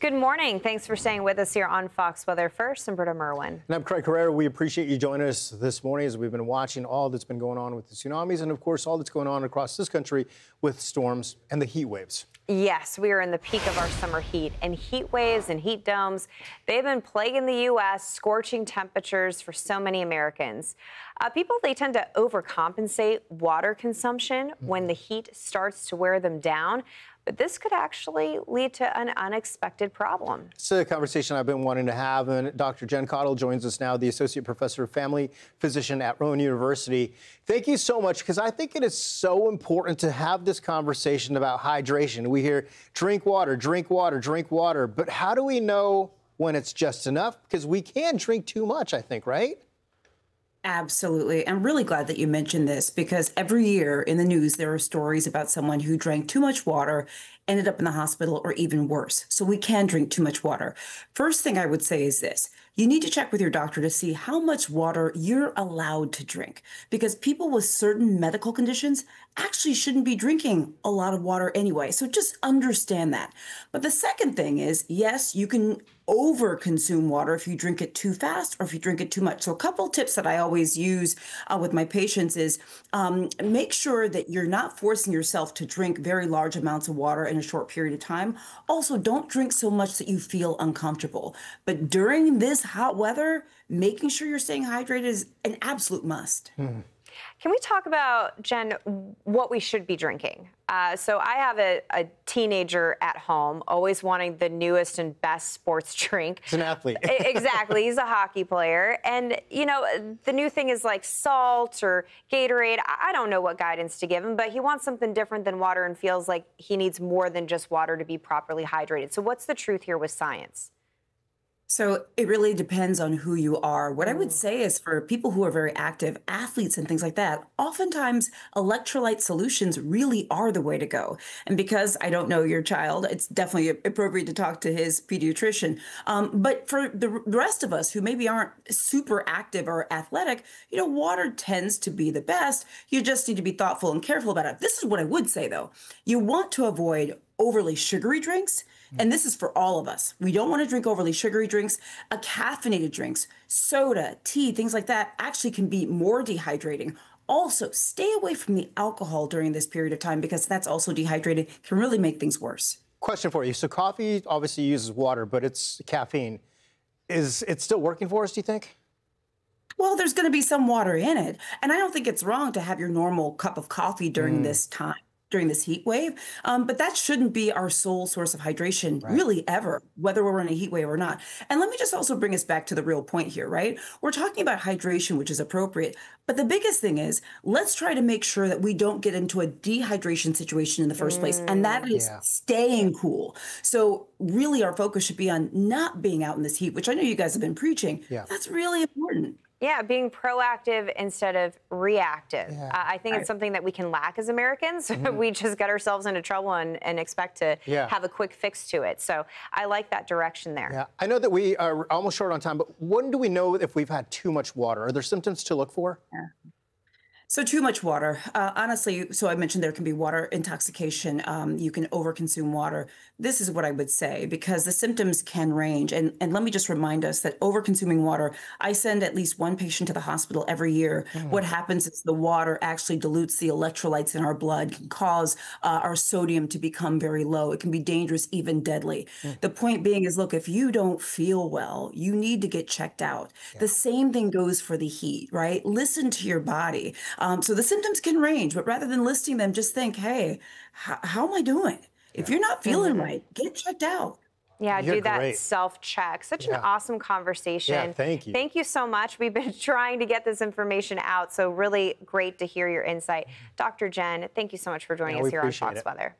Good morning. Thanks for staying with us here on Fox Weather First. I'm Britta Merwin. And I'm Craig Herrera. We appreciate you joining us this morning as we've been watching all that's been going on with the tsunamis and, of course, all that's going on across this country with storms and the heat waves. Yes, we are in the peak of our summer heat, and heat waves and heat domes, they've been plaguing the U.S., scorching temperatures for so many Americans. Uh, people, they tend to overcompensate water consumption mm-hmm. when the heat starts to wear them down but this could actually lead to an unexpected problem. It's a conversation I've been wanting to have, and Dr. Jen Caudle joins us now, the Associate Professor of Family Physician at Rowan University. Thank you so much, because I think it is so important to have this conversation about hydration. We hear drink water, drink water, drink water, but how do we know when it's just enough? Because we can drink too much, I think, right? Absolutely. I'm really glad that you mentioned this because every year in the news, there are stories about someone who drank too much water, ended up in the hospital, or even worse. So we can drink too much water. First thing I would say is this you need to check with your doctor to see how much water you're allowed to drink because people with certain medical conditions actually shouldn't be drinking a lot of water anyway. So just understand that. But the second thing is yes, you can over consume water if you drink it too fast or if you drink it too much. So, a couple tips that I always use uh, with my patients is um, make sure that you're not forcing yourself to drink very large amounts of water a short period of time. Also, don't drink so much that you feel uncomfortable. But during this hot weather, making sure you're staying hydrated is an absolute must. Mm. Can we talk about, Jen, what we should be drinking? Uh, so I have a, a, teenager at home, always wanting the newest and best sports drink. He's an athlete. exactly. He's a hockey player. And, you know, the new thing is like salt or Gatorade. I don't know what guidance to give him, but he wants something different than water and feels like he needs more than just water to be properly hydrated. So what's the truth here with science? So it really depends on who you are. What I would mm. say is for people who are very active, athletes and things like that, oftentimes electrolyte solutions really are the way to go. And because I don't know your child, it's definitely appropriate to talk to his pediatrician. Um, but for the rest of us who maybe aren't super active or athletic, you know, water tends to be the best. You just need to be thoughtful and careful about it. This is what I would say though. You want to avoid overly sugary drinks and this is for all of us. We don't want to drink overly sugary drinks. A caffeinated drinks, soda, tea, things like that actually can be more dehydrating. Also, stay away from the alcohol during this period of time because that's also dehydrated, can really make things worse. Question for you. So coffee obviously uses water, but it's caffeine. Is it still working for us, do you think? Well, there's going to be some water in it. And I don't think it's wrong to have your normal cup of coffee during mm. this time during this heat wave. Um, but that shouldn't be our sole source of hydration, right. really, ever, whether we're in a heat wave or not. And let me just also bring us back to the real point here, right? We're talking about hydration, which is appropriate. But the biggest thing is let's try to make sure that we don't get into a dehydration situation in the first mm, place. And that mm, yeah. staying cool. So, really, our focus should be on not being out in this heat, which I know you guys have been preaching. Yeah. That's really important. Yeah, being proactive instead of reactive. Yeah. Uh, I think it's something that we can lack as Americans. Mm-hmm. we just get ourselves into trouble and, and expect to yeah. have a quick fix to it. So I like that direction there. Yeah, I know that we are almost short on time, but when do we know if we've had too much water? Are there symptoms to look for? Yeah. So too much water. Uh, honestly, so I mentioned there can be water intoxication. Um, you can overconsume water. This is what I would say because the symptoms can range. And and let me just remind us that overconsuming water. I send at least one patient to the hospital every year. Mm. What happens is the water actually dilutes the electrolytes in our blood, can cause uh, our sodium to become very low. It can be dangerous, even deadly. Mm. The point being is, look, if you don't feel well, you need to get checked out. Yeah. The same thing goes for the heat, right? Listen to your body. Um, so the symptoms can range, but rather than listing them, just think, hey, h- how am I doing? If you're not feeling mm-hmm. right, get checked out. Yeah, You're do that self check. Such yeah. an awesome conversation. Yeah, thank you. Thank you so much. We've been trying to get this information out, so really great to hear your insight. Mm-hmm. Dr. Jen, thank you so much for joining yeah, us here on Fox it. Weather.